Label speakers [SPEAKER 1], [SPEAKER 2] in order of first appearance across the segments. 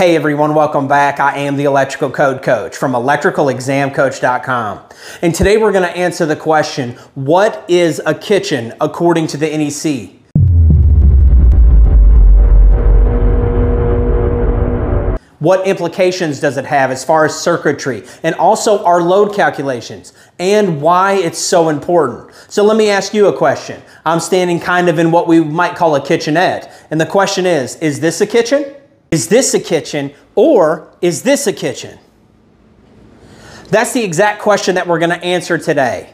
[SPEAKER 1] Hey everyone, welcome back. I am the Electrical Code Coach from electricalexamcoach.com. And today we're going to answer the question, what is a kitchen according to the NEC? What implications does it have as far as circuitry and also our load calculations and why it's so important? So let me ask you a question. I'm standing kind of in what we might call a kitchenette. And the question is, is this a kitchen? Is this a kitchen or is this a kitchen? That's the exact question that we're going to answer today.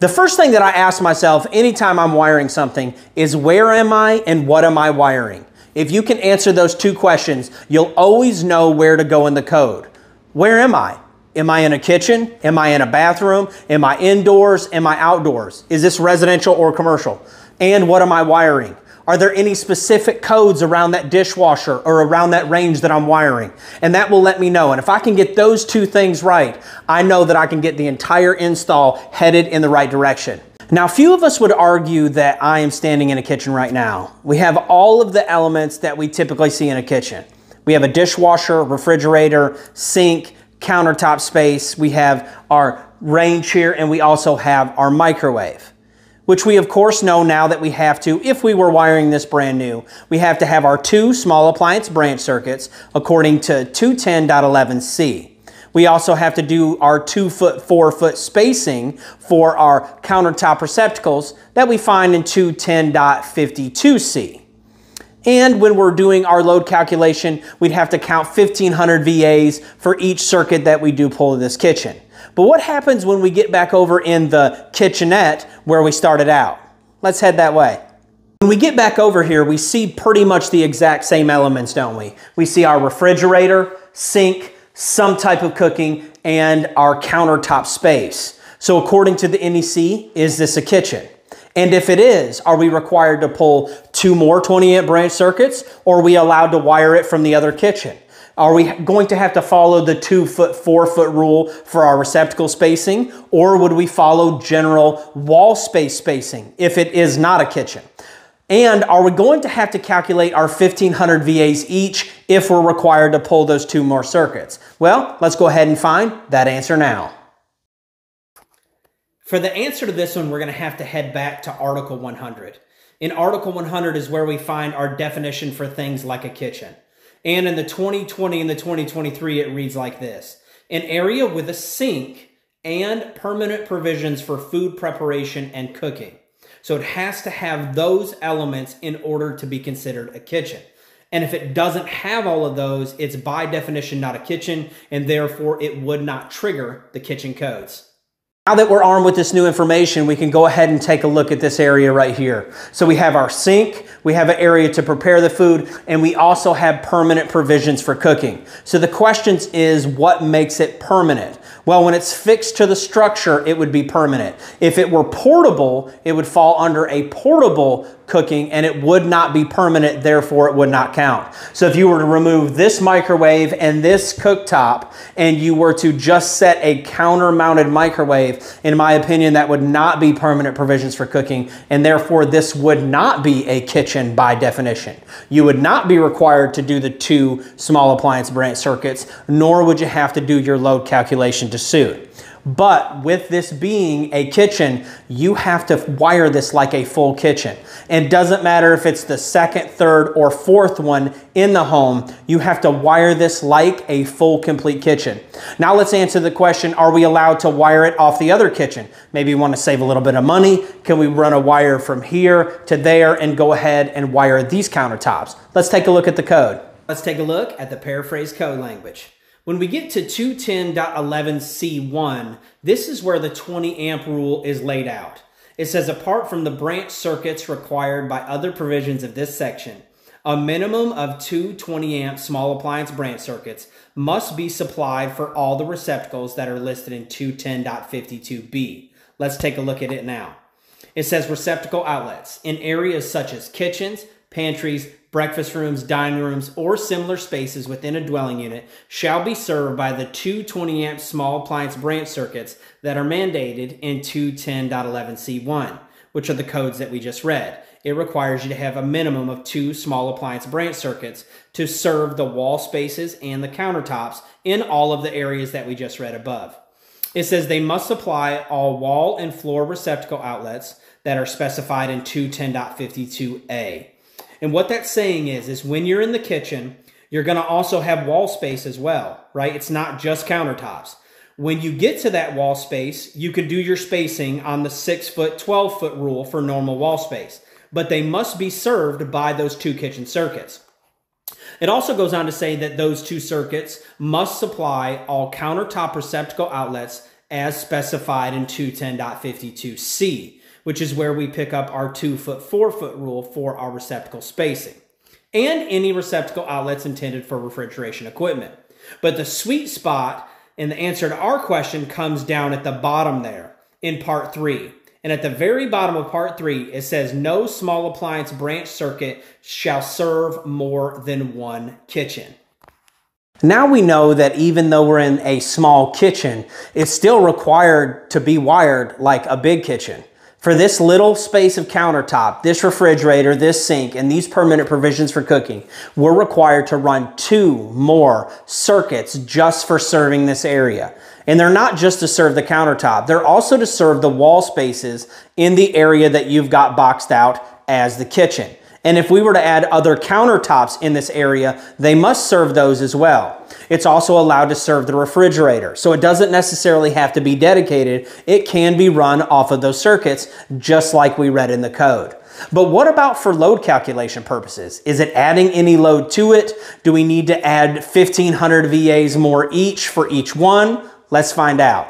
[SPEAKER 1] The first thing that I ask myself anytime I'm wiring something is where am I and what am I wiring? If you can answer those two questions, you'll always know where to go in the code. Where am I? Am I in a kitchen? Am I in a bathroom? Am I indoors? Am I outdoors? Is this residential or commercial? And what am I wiring? Are there any specific codes around that dishwasher or around that range that I'm wiring? And that will let me know. And if I can get those two things right, I know that I can get the entire install headed in the right direction. Now, few of us would argue that I am standing in a kitchen right now. We have all of the elements that we typically see in a kitchen. We have a dishwasher, refrigerator, sink, countertop space. We have our range here, and we also have our microwave which we of course know now that we have to, if we were wiring this brand new, we have to have our two small appliance branch circuits according to 210.11c. We also have to do our two foot, four foot spacing for our countertop receptacles that we find in 210.52c. And when we're doing our load calculation, we'd have to count 1500 VAs for each circuit that we do pull in this kitchen. But what happens when we get back over in the kitchenette where we started out? Let's head that way. When we get back over here, we see pretty much the exact same elements, don't we? We see our refrigerator, sink, some type of cooking, and our countertop space. So according to the NEC, is this a kitchen? And if it is, are we required to pull two more 20 amp branch circuits or are we allowed to wire it from the other kitchen? Are we going to have to follow the two foot, four foot rule for our receptacle spacing? Or would we follow general wall space spacing if it is not a kitchen? And are we going to have to calculate our 1500 VAs each if we're required to pull those two more circuits? Well, let's go ahead and find that answer now. For the answer to this one, we're going to have to head back to Article 100. In Article 100 is where we find our definition for things like a kitchen. And in the 2020 and the 2023, it reads like this An area with a sink and permanent provisions for food preparation and cooking. So it has to have those elements in order to be considered a kitchen. And if it doesn't have all of those, it's by definition not a kitchen, and therefore it would not trigger the kitchen codes. Now that we're armed with this new information, we can go ahead and take a look at this area right here. So we have our sink, we have an area to prepare the food, and we also have permanent provisions for cooking. So the question is what makes it permanent? Well, when it's fixed to the structure, it would be permanent. If it were portable, it would fall under a portable cooking and it would not be permanent, therefore it would not count. So if you were to remove this microwave and this cooktop and you were to just set a counter mounted microwave, in my opinion, that would not be permanent provisions for cooking and therefore this would not be a kitchen by definition. You would not be required to do the two small appliance branch circuits, nor would you have to do your load calculation to suit. But with this being a kitchen, you have to wire this like a full kitchen. It doesn't matter if it's the second, third, or fourth one in the home, you have to wire this like a full complete kitchen. Now let's answer the question, are we allowed to wire it off the other kitchen? Maybe you want to save a little bit of money. Can we run a wire from here to there and go ahead and wire these countertops? Let's take a look at the code. Let's take a look at the paraphrase code language. When we get to 210.11c1, this is where the 20 amp rule is laid out. It says apart from the branch circuits required by other provisions of this section, a minimum of two 20 amp small appliance branch circuits must be supplied for all the receptacles that are listed in 210.52b. Let's take a look at it now. It says receptacle outlets in areas such as kitchens, pantries, breakfast rooms, dining rooms, or similar spaces within a dwelling unit shall be served by the two 20 amp small appliance branch circuits that are mandated in 210.11c1, which are the codes that we just read. it requires you to have a minimum of two small appliance branch circuits to serve the wall spaces and the countertops in all of the areas that we just read above. It says they must supply all wall and floor receptacle outlets that are specified in 210.52a. And what that's saying is, is when you're in the kitchen, you're going to also have wall space as well, right? It's not just countertops. When you get to that wall space, you can do your spacing on the 6 foot, 12 foot rule for normal wall space, but they must be served by those two kitchen circuits. It also goes on to say that those two circuits must supply all countertop receptacle outlets as specified in 210.52c, which is where we pick up our 2 foot, 4 foot rule for our receptacle spacing, and any receptacle outlets intended for refrigeration equipment. But the sweet spot and the answer to our question comes down at the bottom there in part three. And at the very bottom of part three, it says no small appliance branch circuit shall serve more than one kitchen. Now we know that even though we're in a small kitchen, it's still required to be wired like a big kitchen. For this little space of countertop, this refrigerator, this sink, and these permanent provisions for cooking, we're required to run two more circuits just for serving this area. And they're not just to serve the countertop, they're also to serve the wall spaces in the area that you've got boxed out as the kitchen. And if we were to add other countertops in this area, they must serve those as well. It's also allowed to serve the refrigerator. So it doesn't necessarily have to be dedicated. It can be run off of those circuits, just like we read in the code. But what about for load calculation purposes? Is it adding any load to it? Do we need to add 1500 VAs more each for each one? Let's find out.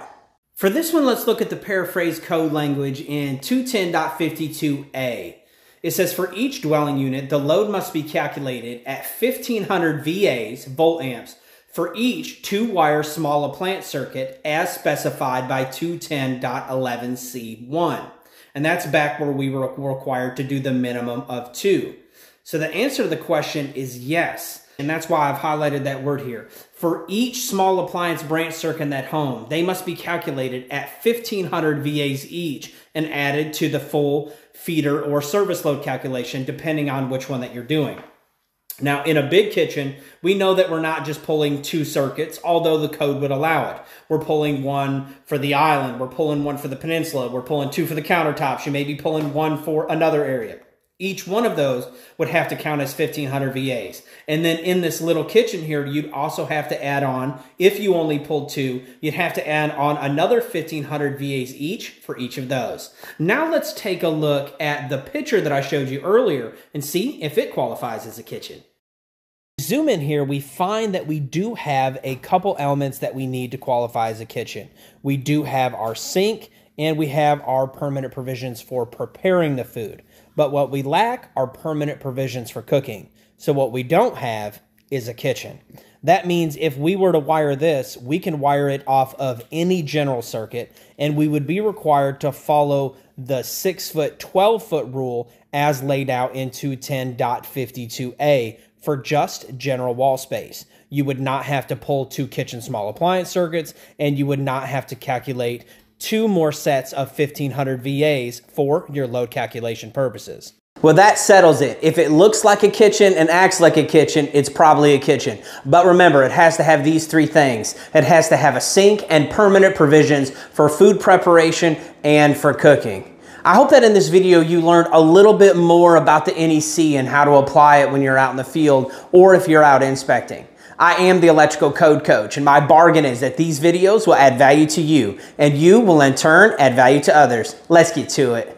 [SPEAKER 1] For this one, let's look at the paraphrase code language in 210.52a. It says for each dwelling unit, the load must be calculated at 1500 VAs, volt amps, for each two-wire small appliance circuit as specified by 210.11c1. And that's back where we were required to do the minimum of two. So the answer to the question is yes. And that's why I've highlighted that word here. For each small appliance branch circuit in that home, they must be calculated at 1500 VAs each and added to the full feeder or service load calculation, depending on which one that you're doing. Now, in a big kitchen, we know that we're not just pulling two circuits, although the code would allow it. We're pulling one for the island, we're pulling one for the peninsula, we're pulling two for the countertops, you may be pulling one for another area. Each one of those would have to count as 1500 VAs. And then in this little kitchen here, you'd also have to add on, if you only pulled two, you'd have to add on another 1500 VAs each for each of those. Now let's take a look at the picture that I showed you earlier and see if it qualifies as a kitchen. Zoom in here, we find that we do have a couple elements that we need to qualify as a kitchen. We do have our sink and we have our permanent provisions for preparing the food. But what we lack are permanent provisions for cooking. So what we don't have is a kitchen. That means if we were to wire this, we can wire it off of any general circuit, and we would be required to follow the 6 foot, 12 foot rule as laid out in 210.52a for just general wall space. You would not have to pull two kitchen small appliance circuits, and you would not have to calculate two more sets of 1500 VAs for your load calculation purposes. Well, that settles it. If it looks like a kitchen and acts like a kitchen, it's probably a kitchen. But remember, it has to have these three things. It has to have a sink and permanent provisions for food preparation and for cooking. I hope that in this video you learned a little bit more about the NEC and how to apply it when you're out in the field or if you're out inspecting. I am the electrical code coach, and my bargain is that these videos will add value to you, and you will in turn add value to others. Let's get to it.